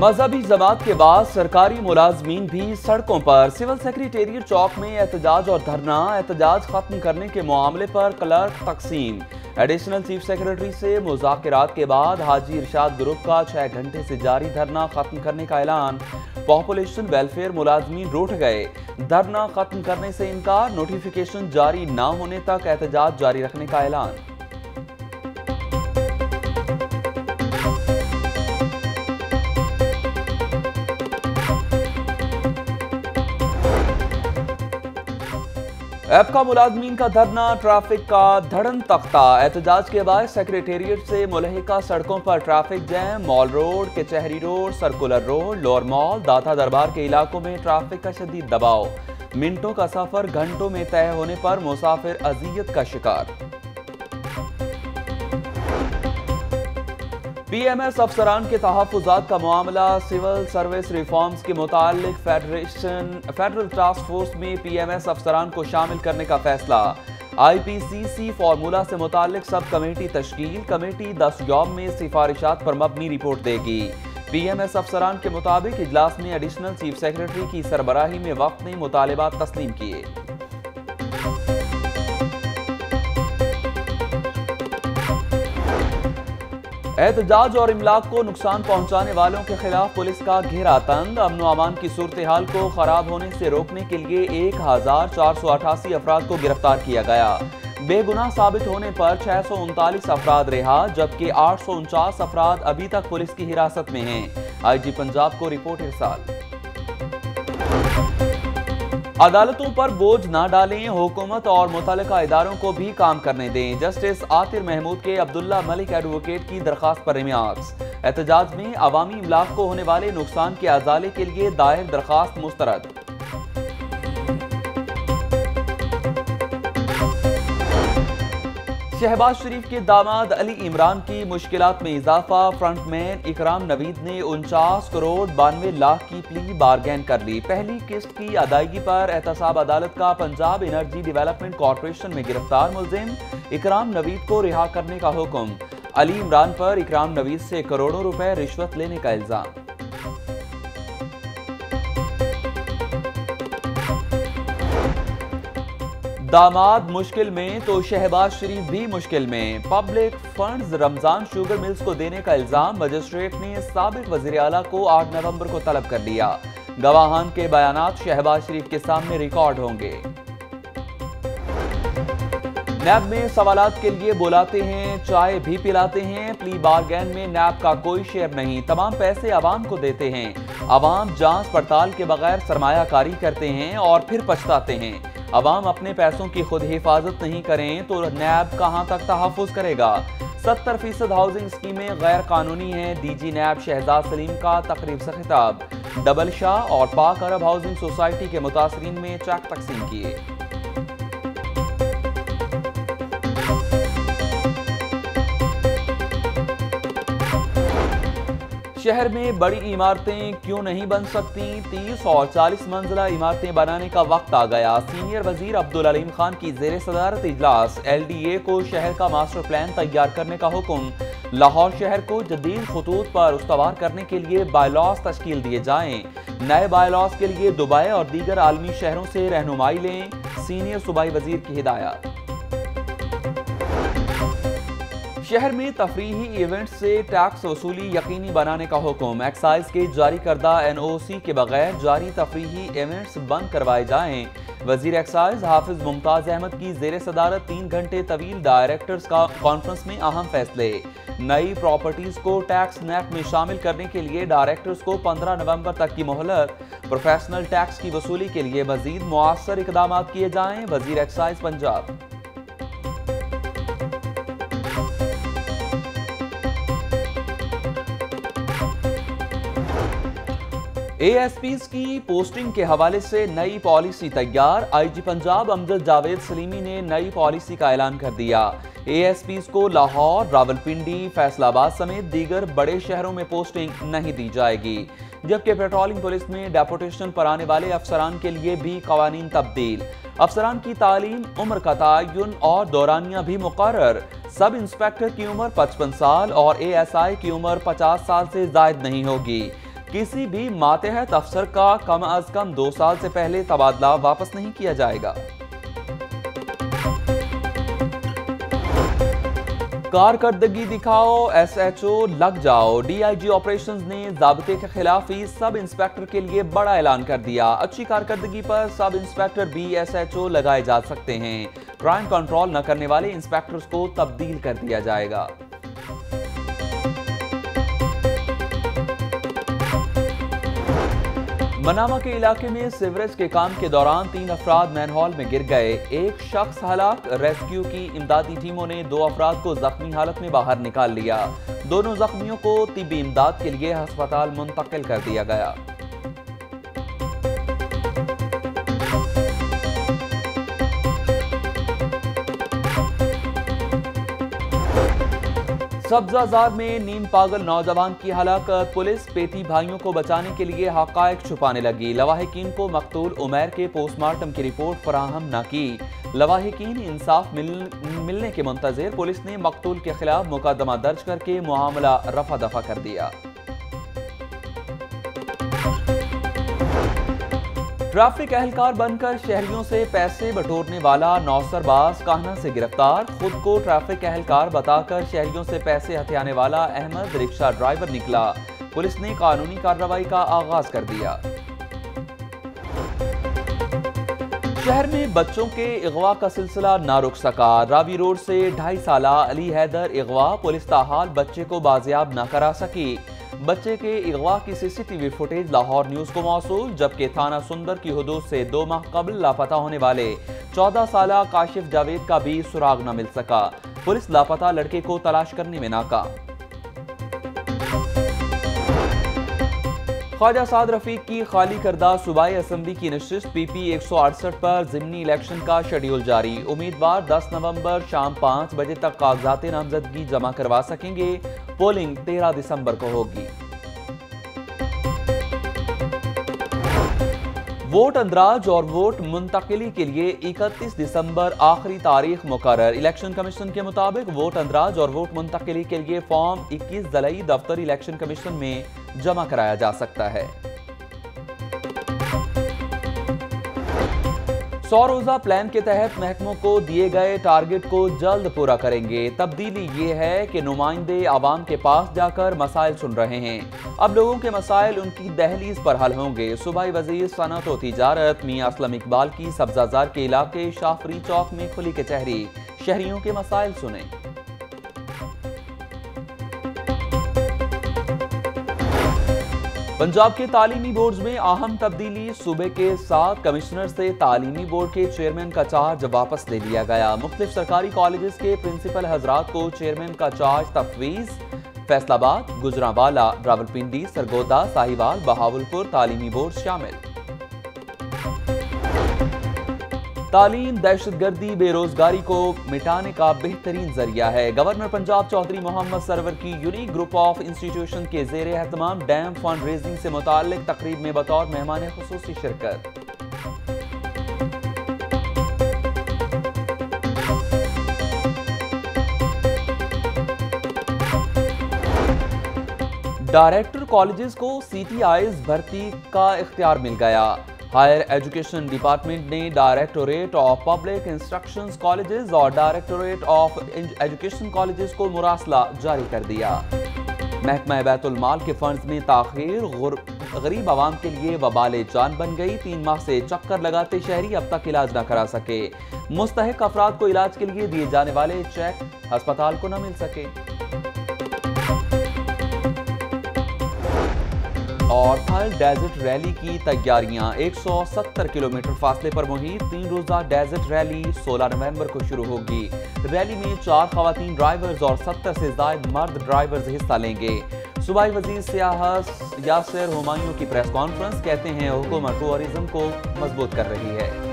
مذہبی جماعت کے بعد سرکاری ملازمین بھی سڑکوں پر۔ سول سیکریٹریٹ چوک میں احتجاج اور دھرنا، احتجاج ختم کرنے کے معاملے پر کلرک تقسیم۔ ایڈیشنل چیف سیکریٹری سے مذاکرات کے بعد حاجی ارشاد گروپ کا چھ گھنٹے سے جاری دھرنا ختم کرنے کا اعلان۔ پاپولیشن ویلفیئر ملازمین روٹ گئے۔ دھرنا ختم کرنے سے انکار نوٹیفیکیشن جاری نہ ہونے تک احتجاج جاری رکھنے کا اعلان۔ ایپ کا ملازمین کا دھرنا ٹرافک کا دھڑن تختہ۔ احتجاج کے بعد سیکریٹریٹ سے ملحقہ سڑکوں پر traffic jam Mall Road, Kachehri Road, Circular Road, Lower Mall, Data Darbar کے علاقوں میں ٹرافک کا شدید دباؤ۔ منٹوں کا سفر گھنٹوں میں طے ہونے پر مسافر اذیت کا شکار۔ پی ایم ایس افسران کے تحفظات کا معاملہ، سول سروس ریفارمز کے متعلق فیڈریشن، فیڈرل ٹاسک فورس میں پی ایم ایس افسران کو شامل کرنے کا فیصلہ۔ آئی پی سی سی فارمولا سے متعلق سب کمیٹی تشکیل، کمیٹی دس یوم میں سفارشات پر مبنی رپورٹ دے گی۔ پی ایم ایس افسران کے مطابق اجلاس میں ایڈیشنل چیف سیکرٹری کی سربراہی میں وقت نے مطالبات تسلیم کیے۔ احتجاج اور املاک کو نقصان پہنچانے والوں کے خلاف پولیس کا گھیرا تنگ۔ امن و امان کی صورتحال کو خراب ہونے سے روکنے کے لیے ایک ہزار چار سو اٹھاسی افراد کو گرفتار کیا گیا۔ بے گناہ ثابت ہونے پر چھ سو انتالیس افراد رہا، جبکہ آٹھ سو انچاس افراد ابھی تک پولیس کی حراست میں ہیں۔ آئی جی پنجاب کو رپورٹ ارسال۔ عدالتوں پر بوجھ نہ ڈالیں، حکومت اور متعلقہ اداروں کو بھی کام کرنے دیں۔ جسٹس آتر محمود کے عبداللہ ملک ایڈوکیٹ کی درخواست پر ریمیاکس احتجاج میں عوامی املاک کو ہونے والے نقصان کے ازالے کے لیے دائر درخواست مسترد۔ شہباز شریف کے داماد علی عمران کی مشکلات میں اضافہ فرنٹ مین اکرام نوید نے انچاس کروڑ بانوے لاکھ کی پلی بارگین کر لی۔ پہلی قسط کی ادائیگی پر احتساب عدالت کا پنجاب انرجی ڈیولپمنٹ کارپوریشن میں گرفتار ملزم اکرام نوید کو رہا کرنے کا حکم۔ علی عمران پر اکرام نوید سے کروڑوں روپے رشوت لینے کا الزام۔ داماد مشکل میں تو شہباز شریف بھی مشکل میں۔ Public funds Ramzan sugar mills کو دینے کا الزام مجسٹریٹ نے سابق وزیر اعلیٰ کو آٹھ نومبر کو طلب کر لیا۔ گواہان کے بیانات شہباز شریف کے سامنے ریکارڈ ہوں گے۔ نیب میں سوالات کے لیے بولاتے ہیں، چائے بھی پلاتے ہیں۔ پلی بارگین میں نیب کا کوئی شیئر نہیں۔ تمام پیسے عوام کو دیتے ہیں۔ عوام جانچ پڑتال کے بغیر سرمایہ کاری کرتے ہیں اور پھر پچھتاتے ہیں۔ عوام اپنے پیسوں کی خود حفاظت نہیں کریں تو نیب کہاں تک تحفظ کرے گا؟ ستر فیصد ہاؤسنگ اسکیمیں غیر قانونی ہیں، D G NAB Shahzad Saleem کا تقریب سے خطاب۔ ڈبل شاہ اور پاک عرب ہاؤسنگ سوسائٹی کے متاثرین میں چیک تقسیم کیے۔ شہر میں بڑی عمارتیں کیوں نہیں بن سکتی؟ تیس اور چالیس منزلہ عمارتیں بنانے کا وقت آ گیا۔ سینئر وزیر عبدالعلیم خان کی زیر صدارت اجلاس۔ ایل ڈی اے کو شہر کا ماسٹر پلان تیار کرنے کا حکم۔ لاہور شہر کو جدید خطوط پر استوار کرنے کے لیے بائی لاس تشکیل دیے جائیں۔ نئے بائی لاس کے لیے دبئی اور دیگر عالمی شہروں سے رہنمائی لیں۔ سینئر صوبائی وزیر کی ہدایات۔ شہر میں تفریحی ایونٹ سے ٹیکس وصولی یقینی بنانے کا حکم۔ ایکسائز کے جاری کردہ این او سی کے بغیر جاری تفریحی ایونٹس بند کروائے جائیں۔ وزیر ایکسائز حافظ ممتاز احمد کی زیر صدارت تین گھنٹے طویل ڈائریکٹرز کا کانفرنس میں اہم فیصلے۔ نئی پراپرٹیز کو ٹیکس نیٹ میں شامل کرنے کے لیے ڈائریکٹرز کو پندرہ نومبر تک کی مہلت۔ پروفیشنل ٹیکس کی وصولی کے لیے مزید مؤثر اقدامات کیے جائیں۔ وزیر excise Punjab A S Ps کی پوسٹنگ کے حوالے سے نئی پالیسی تیار۔ آئی جی پنجاب امجد جاوید سلیمی نے نئی پالیسی کا اعلان کر دیا۔ اے ایس پیز کو لاہور راول پنڈی فیصل آباد سمیت دیگر بڑے شہروں میں پوسٹنگ نہیں دی جائے گی۔ جبکہ پیٹرولنگ پولیس میں ڈیپوٹیشن پر آنے والے افسران کے لیے بھی قوانین تبدیل۔ افسران کی تعلیم، عمر کا تعین اور دورانیہ بھی مقرر۔ سب انسپیکٹر کی عمر پچپن سال اور اے ایس آئی کی عمر پچاس سال سے زائد نہیں ہوگی۔ کسی بھی ماتحت افسر کا کم از کم دو سال سے پہلے تبادلہ واپس نہیں کیا جائے گا۔ کارکردگی دکھاؤ ایس ایچ او لگ جاؤ۔ ڈی آئی جی آپریشنز نے ضابطے کے خلاف ہی سب انسپیکٹر کے لیے بڑا اعلان کر دیا۔ اچھی کارکردگی پر سب انسپیکٹر بی ایس ایچ او لگائے جا سکتے ہیں۔ کرائم کنٹرول نہ کرنے والے انسپیکٹرز کو تبدیل کر دیا جائے گا۔ منامہ کے علاقے میں سیوریج کے کام کے دوران تین افراد مین ہال میں گر گئے۔ ایک شخص ہلاک، ریسکیو کی امدادی ٹیموں نے دو افراد کو زخمی حالت میں باہر نکال لیا۔ دونوں زخمیوں کو طبی امداد کے لیے ہسپتال منتقل کر دیا گیا۔ سبزہ زار میں نیم پاگل نوجوان کی ہلاکت پولیس پیتی بھائیوں کو بچانے کے لیے حقائق چھپانے لگی۔ لواحقین کو مقتول عمیر کے پوسٹ مارٹم کی رپورٹ فراہم نہ کی۔ لواحقین انصاف ملنے کے منتظر، پولیس نے مقتول کے خلاف مقدمہ درج کر کے معاملہ رفع دفع کر دیا۔ ٹرافک اہلکار بن کر شہریوں سے پیسے بٹورنے والا نوسر باز کہنا سے گرفتار، خود کو ٹرافک اہلکار بتا کر شہریوں سے پیسے ہتھیانے والا احمد رکشہ ڈرائیور نکلا۔ پولیس نے قانونی کارروائی کا آغاز کر دیا۔ شہر میں بچوں کے اغوا کا سلسلہ نہ رک سکا۔ راوی روڈ سے ڈھائی سالہ علی حیدر اغوا پولیس تاحال بچے کو بازیاب نہ کرا سکی۔ بچے کے اغوا کی C C T V footage Lahore News کو موصول، جبکہ تھانہ سندر کی حدود سے دو ماہ قبل لاپتہ ہونے والے چودہ سالہ کاشف جاوید کا بھی سراغ نہ مل سکا۔ پولیس لاپتہ لڑکے کو تلاش کرنے میں ناکام۔ خواجہ سعد رفیق کی خالی کردہ صوبائی اسمبلی کی نشست پی پی ایک سو اڑسٹھ پر ضمنی الیکشن کا شیڈیول جاری۔ امیدوار دس نومبر شام پانچ بجے تک کاغذات نامزدگی جمع کروا سکیں گے۔ پولنگ تیرہ دسمبر کو ہوگی۔ ووٹ اندراج اور ووٹ منتقلی کے لیے اکتیس دسمبر آخری تاریخ مقرر۔ الیکشن کمیشن کے مطابق ووٹ اندراج اور ووٹ منتقلی کے لیے فارم اکیس زلئی دفتر الیکشن کمیشن میں جمع کرایا جا سکتا ہے۔ سو روزہ پلان کے تحت محکموں کو دیے گئے ٹارگٹ کو جلد پورا کریں گے۔ تبدیلی یہ ہے کہ نمائندے عوام کے پاس جا کر مسائل سن رہے ہیں۔ اب لوگوں کے مسائل ان کی دہلیز پر حل ہوں گے۔ صوبائی وزیر صنعت و تجارت میاں اسلم اقبال کی سبزہ زار کے علاقے شافری چوک میں کھلی کچہری۔ شہریوں کے مسائل سنیں۔ پنجاب کے تعلیمی بورڈز میں اہم تبدیلی، صوبے کے ساتھ کمشنر سے تعلیمی بورڈ کے چیئرمین کا چارج واپس لے لیا گیا۔ مختلف سرکاری کالجز کے پرنسپل حضرات کو چیئرمین کا چارج تفویض۔ فیصل آباد گجرہ راولپنڈی، سرگودا، ساہیوال، بہاولپور تعلیمی بورڈ شامل۔ تعلیم، دہشت گردی، بے روزگاری کو مٹانے کا بہترین ذریعہ ہے۔ گورنر پنجاب چودھری محمد سرور کی یونیک گروپ آف انسٹیٹیوشن کے زیر اہتمام ڈیم فنڈ ریزنگ سے متعلق تقریب میں بطور مہمان خصوصی شرکت۔ ڈائریکٹر کالجز کو سی ٹی آئیز بھرتی کا اختیار مل گیا۔ ہائر ایجوکیشن ڈپارٹمنٹ نے directorate of public instructions colleges اور ڈائریکٹوریٹ آف ایجوکیشن کالجز کو مراسلہ جاری کر دیا۔ محکمہ بیت المال کے فنڈز میں تاخیر غریب عوام کے لیے وبال جان بن گئی۔ تین ماہ سے چکر لگاتے شہری اب تک علاج نہ کرا سکے۔ مستحق افراد کو علاج کے لیے دیے جانے والے چیک ہسپتال کو نہ مل سکے۔ اور تھل ڈیزٹ ریلی کی تیاریاں، ایک سو ستر کلومیٹر فاصلے پر محیط، تین روزہ ڈیزٹ ریلی سولہ نومبر کو شروع ہوگی۔ ریلی میں چار خواتین ڈرائیورز اور ستر سے زائد مرد ڈرائیورز حصہ لیں گے۔ صوبائی وزیر سیاحت یاسر ہمایوں کی پریس کانفرنس کہتے ہیں حکومت ٹورزم کو مضبوط کر رہی ہے۔